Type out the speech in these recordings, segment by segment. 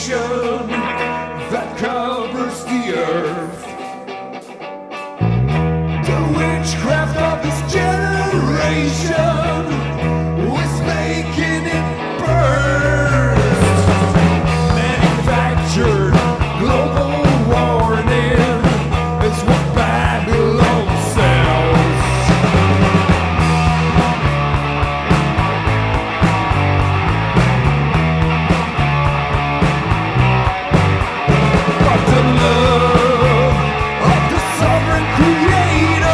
ocean that comes. And creator.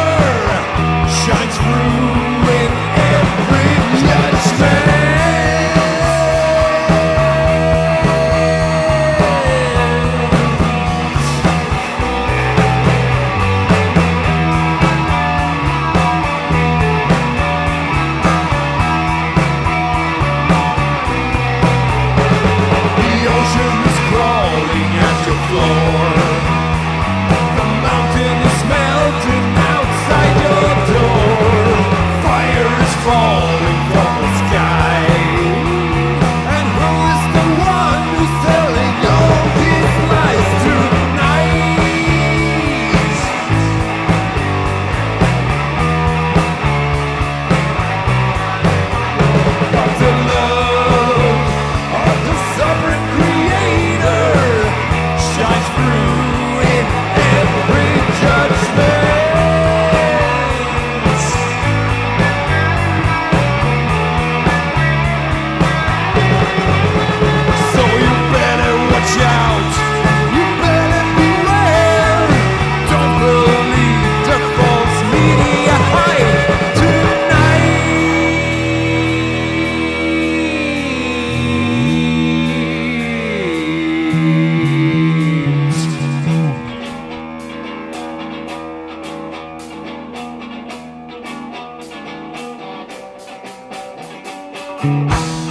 Música